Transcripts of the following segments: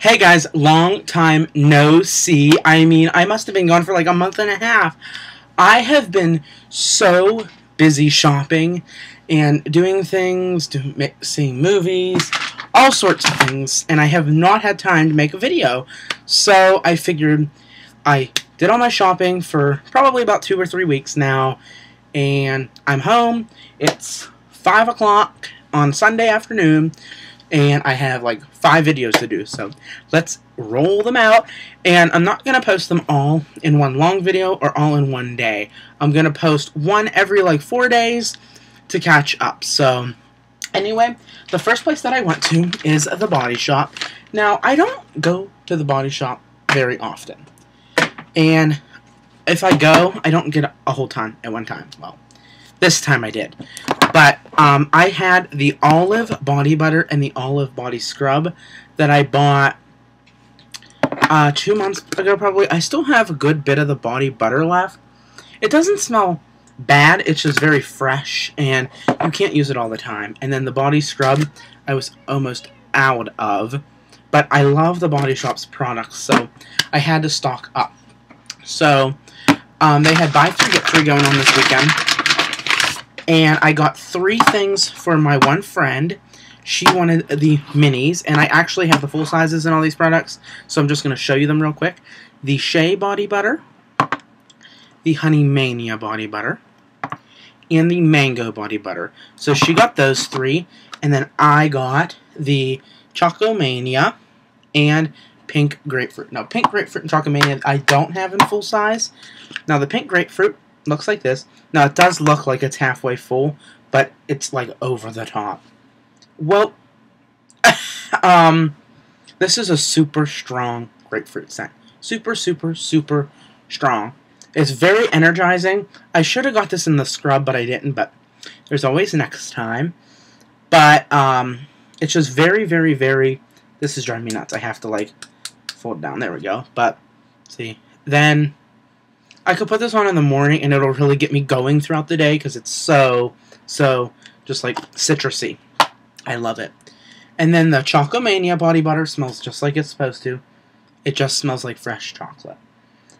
Hey guys, long time no see. I mean, I must have been gone for like a month and a half. I have been so busy shopping and doing things, seeing movies, all sorts of things, and I have not had time to make a video. So I figured I did all my shopping for probably about two or three weeks now, and I'm home. It's 5 o'clock on Sunday afternoon, and I have like five videos to do. So let's roll them out. And I'm not going to post them all in one long video or all in one day. I'm going to post one every like four days to catch up. So anyway, the first place that I went to is the body shop. Now, I don't go to the body shop very often. And if I go, I don't get a whole ton at one time. Well, this time I did. But um, I had the olive body butter and the olive body scrub that I bought uh, two months ago probably. I still have a good bit of the body butter left. It doesn't smell bad. It's just very fresh, and you can't use it all the time. And then the body scrub, I was almost out of. But I love the Body Shop's products, so I had to stock up. So, um, they had buy three, get three going on this weekend. And I got three things for my one friend. She wanted the minis, and I actually have the full sizes in all these products, so I'm just going to show you them real quick. The Shea Body Butter, the Honey Mania Body Butter, and the Mango Body Butter. So she got those three, and then I got the Choco Mania and Pink Grapefruit. Now, Pink Grapefruit and Choco Mania I don't have in full size. Now, the Pink Grapefruit looks like this. Now, it does look like it's halfway full, but it's like over the top. Well, um, this is a super strong grapefruit scent. Super, super, super strong. It's very energizing. I should have got this in the scrub, but I didn't, but there's always next time. But, um, it's just very, very, very, this is driving me nuts. I have to, like, fold down. There we go. But, see, then I could put this on in the morning and it'll really get me going throughout the day because it's so, so just like citrusy. I love it. And then the Chocomania body butter smells just like it's supposed to. It just smells like fresh chocolate.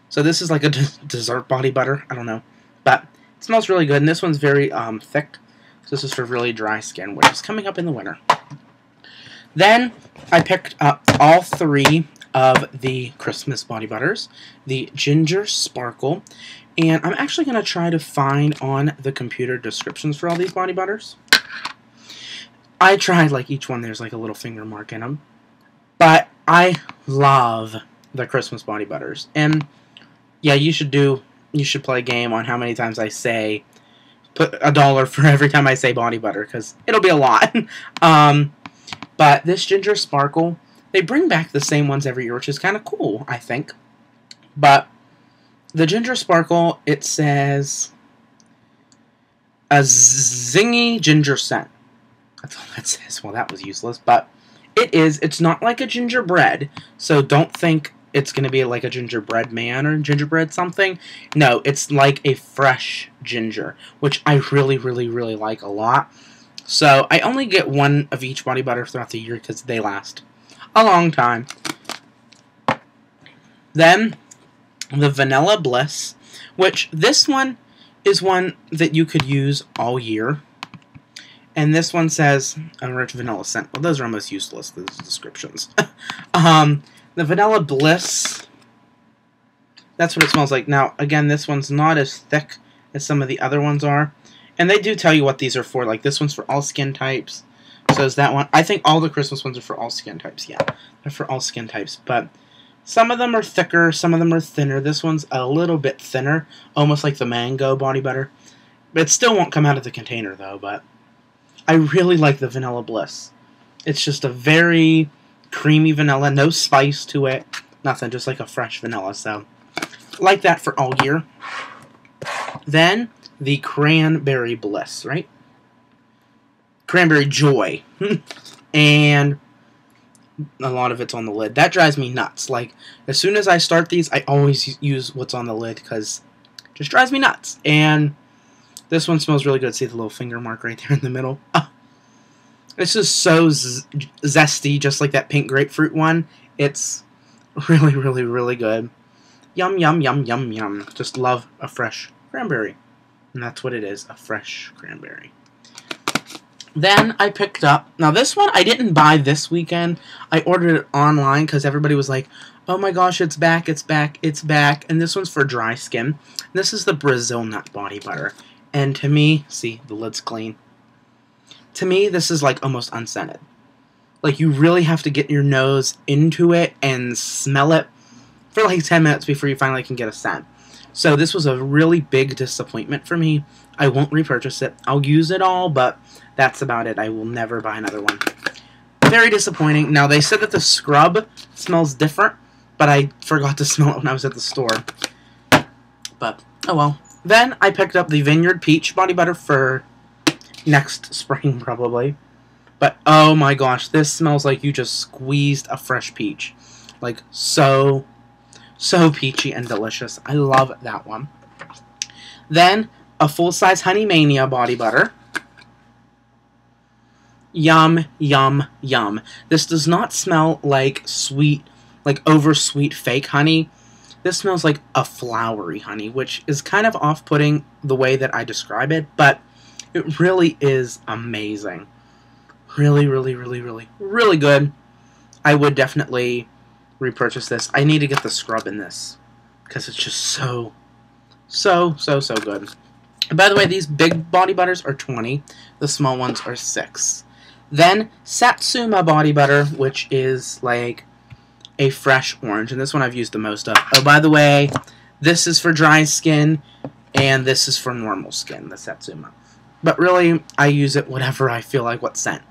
So this is like a dessert body butter. I don't know. But it smells really good. And this one's very um, thick. So this is for really dry skin, which is coming up in the winter. Then I picked up all three of the Christmas body butters, the Ginger Sparkle, and I'm actually going to try to find on the computer descriptions for all these body butters. I tried, like, each one there's like a little finger mark in them, but I love the Christmas body butters, and yeah, you should do, you should play a game on how many times I say, put a dollar for every time I say body butter, because it'll be a lot. um, but this Ginger Sparkle, they bring back the same ones every year, which is kind of cool, I think. But the Ginger Sparkle, it says a zingy ginger scent. That's all that says. Well, that was useless, but it is. It's not like a gingerbread, so don't think it's going to be like a gingerbread man or gingerbread something. No, it's like a fresh ginger, which I really, really, really like a lot. So I only get one of each body butter throughout the year because they last a long time. Then, the Vanilla Bliss, which this one is one that you could use all year. And this one says a rich vanilla scent. Well, those are almost useless, those descriptions. um, the Vanilla Bliss, that's what it smells like. Now, again, this one's not as thick as some of the other ones are. And they do tell you what these are for. Like, this one's for all skin types. So is that one. I think all the Christmas ones are for all skin types. Yeah, they're for all skin types. But some of them are thicker, some of them are thinner. This one's a little bit thinner, almost like the mango body butter. It still won't come out of the container though, but I really like the Vanilla Bliss. It's just a very creamy vanilla, no spice to it, nothing, just like a fresh vanilla. So, like that for all year. Then the Cranberry Bliss, right? Cranberry Joy. and a lot of it's on the lid. That drives me nuts. Like, as soon as I start these, I always use what's on the lid because just drives me nuts. And this one smells really good. See the little finger mark right there in the middle? Ah. This is so zesty, just like that pink grapefruit one. It's really, really, really good. Yum, yum, yum, yum, yum. Just love a fresh cranberry. And that's what it is, a fresh cranberry. Then I picked up, now this one I didn't buy this weekend. I ordered it online because everybody was like, oh my gosh, it's back, it's back, it's back. And this one's for dry skin. This is the Brazil Nut Body Butter. And to me, see, the lid's clean. To me, this is like almost unscented. Like you really have to get your nose into it and smell it for like 10 minutes before you finally can get a scent. So this was a really big disappointment for me. I won't repurchase it. I'll use it all, but that's about it. I will never buy another one. Very disappointing. Now, they said that the scrub smells different, but I forgot to smell it when I was at the store. But, oh well. Then I picked up the Vineyard Peach Body Butter for next spring, probably. But, oh my gosh, this smells like you just squeezed a fresh peach. Like, so, so peachy and delicious. I love that one. Then, a full-size Honey Mania Body Butter. Yum, yum, yum. This does not smell like sweet, like over sweet fake honey. This smells like a flowery honey, which is kind of off putting the way that I describe it, but it really is amazing. Really, really, really, really, really good. I would definitely repurchase this. I need to get the scrub in this because it's just so, so, so, so good. And by the way, these big body butters are 20. The small ones are 6. Then Satsuma Body Butter, which is like a fresh orange. And this one I've used the most of. Oh, by the way, this is for dry skin, and this is for normal skin, the Satsuma. But really, I use it whatever I feel like what scent.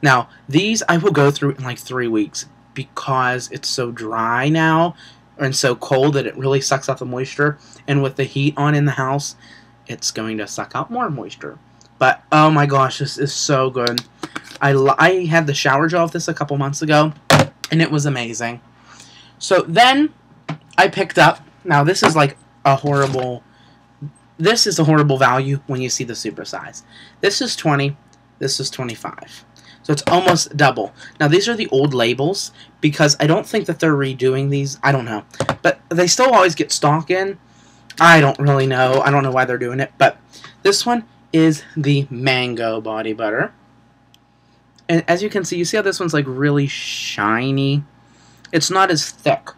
Now, these I will go through in like three weeks because it's so dry now and so cold that it really sucks out the moisture. And with the heat on in the house, it's going to suck out more moisture. But, oh my gosh, this is so good. I, I had the shower gel of this a couple months ago, and it was amazing. So then I picked up, now this is like a horrible, this is a horrible value when you see the super size. This is 20, this is 25. So it's almost double. Now these are the old labels because I don't think that they're redoing these. I don't know. But they still always get stock in. I don't really know. I don't know why they're doing it. But this one is the mango body butter. And as you can see, you see how this one's like really shiny? It's not as thick.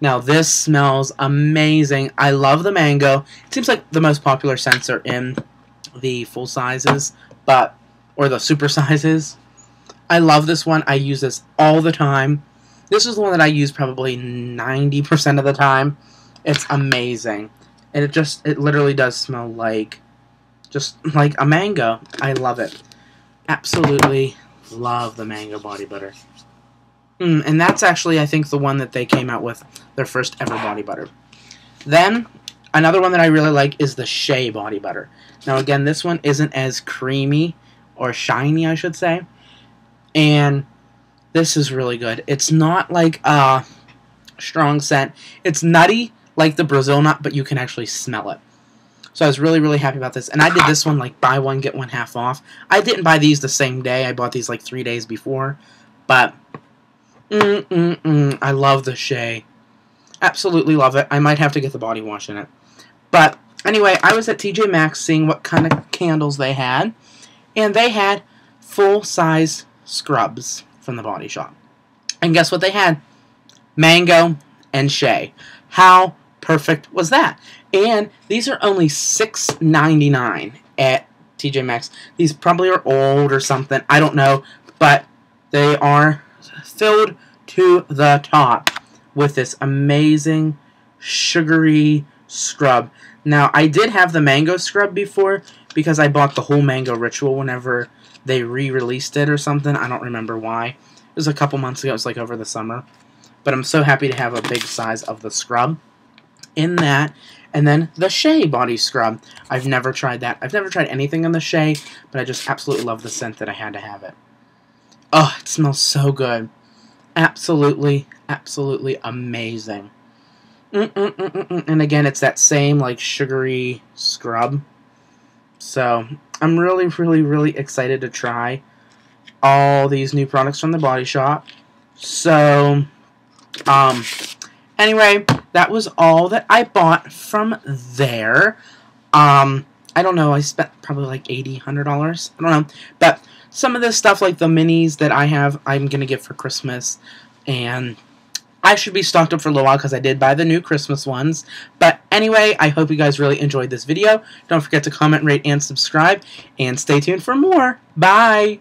Now this smells amazing. I love the mango. It seems like the most popular scents are in the full sizes, but or the super sizes. I love this one. I use this all the time. This is the one that I use probably 90% of the time. It's amazing. And it just, it literally does smell like, just like a mango. I love it. Absolutely Love the mango body butter. Mm, and that's actually, I think, the one that they came out with, their first ever body butter. Then, another one that I really like is the Shea body butter. Now, again, this one isn't as creamy, or shiny, I should say. And this is really good. It's not like a strong scent. It's nutty, like the Brazil nut, but you can actually smell it. So I was really, really happy about this. And I did this one like buy one, get one half off. I didn't buy these the same day. I bought these like three days before. But, mm, mm, mm, I love the Shea. Absolutely love it. I might have to get the body wash in it. But, anyway, I was at TJ Maxx seeing what kind of candles they had. And they had full-size scrubs from the body shop. And guess what they had? Mango and Shea. How perfect was that? And these are only $6.99 at TJ Maxx. These probably are old or something. I don't know. But they are filled to the top with this amazing sugary scrub. Now, I did have the mango scrub before because I bought the whole mango ritual whenever they re-released it or something. I don't remember why. It was a couple months ago. It was like over the summer. But I'm so happy to have a big size of the scrub in that. And then the Shea body scrub. I've never tried that. I've never tried anything on the Shea, but I just absolutely love the scent that I had to have it. Oh, it smells so good. Absolutely, absolutely amazing. Mm -mm -mm and again, it's that same like sugary scrub. So I'm really, really, really excited to try. all these new products from the Body Shop. So, um, anyway, that was all that I bought from there. Um, I don't know, I spent probably like $80, $100. I don't know. But some of this stuff, like the minis that I have, I'm going to get for Christmas. And I should be stocked up for a little while because I did buy the new Christmas ones. But anyway, I hope you guys really enjoyed this video. Don't forget to comment, rate, and subscribe. And stay tuned for more. Bye!